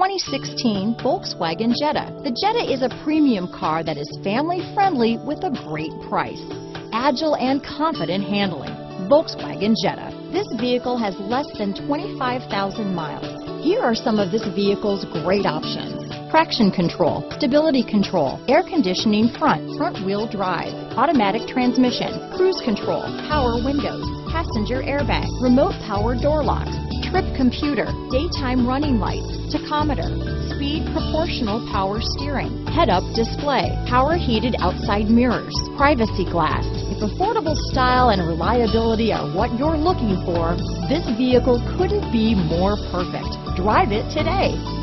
2016 Volkswagen Jetta. The Jetta is a premium car that is family friendly with a great price. Agile and confident handling. Volkswagen Jetta. This vehicle has less than 25,000 miles. Here are some of this vehicle's great options. Traction control, stability control, air conditioning front, front wheel drive, automatic transmission, cruise control, power windows, passenger airbag, remote power door locks, trip computer, daytime running lights, tachometer, speed proportional power steering, head-up display, power heated outside mirrors, privacy glass. If affordable style and reliability are what you're looking for, this vehicle couldn't be more perfect. Drive it today.